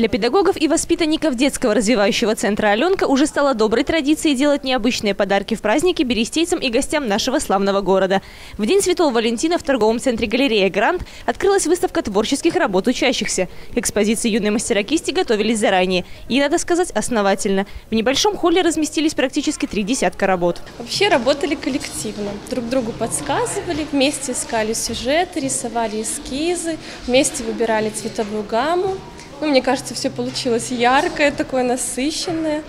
Для педагогов и воспитанников детского развивающего центра «Аленка» уже стало доброй традицией делать необычные подарки в праздники берестейцам и гостям нашего славного города. В День Святого Валентина в торговом центре галерея «Грант» открылась выставка творческих работ учащихся. Экспозиции юные мастера кисти готовились заранее. И, надо сказать, основательно. В небольшом холле разместились практически три десятка работ. Вообще работали коллективно. Друг другу подсказывали, вместе искали сюжеты, рисовали эскизы, вместе выбирали цветовую гамму. Ну, мне кажется, все получилось яркое, такое насыщенное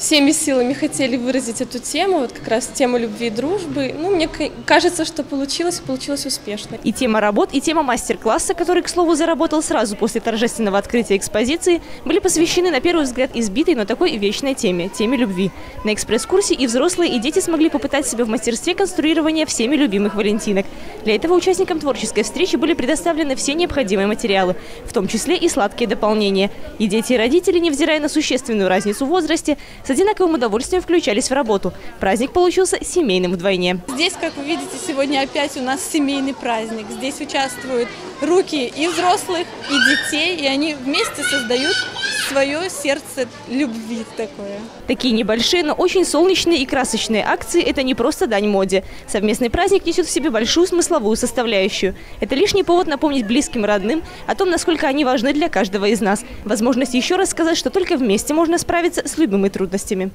всеми силами хотели выразить эту тему, вот как раз тему любви и дружбы. Ну, мне кажется, что получилось, получилось успешно. И тема работ, и тема мастер-класса, который, к слову, заработал сразу после торжественного открытия экспозиции, были посвящены, на первый взгляд, избитой, но такой вечной теме – теме любви. На экспресс-курсе и взрослые, и дети смогли попытать себя в мастерстве конструирования всеми любимых валентинок. Для этого участникам творческой встречи были предоставлены все необходимые материалы, в том числе и сладкие дополнения. И дети и родители, невзирая на существенную разницу в возрасте, с одинаковым удовольствием включались в работу. Праздник получился семейным вдвойне. Здесь, как вы видите, сегодня опять у нас семейный праздник. Здесь участвуют руки и взрослых, и детей, и они вместе создают свое сердце любви такое. Такие небольшие, но очень солнечные и красочные акции – это не просто дань моде. Совместный праздник несет в себе большую смысловую составляющую. Это лишний повод напомнить близким родным о том, насколько они важны для каждого из нас. Возможность еще раз сказать, что только вместе можно справиться с любыми трудностями.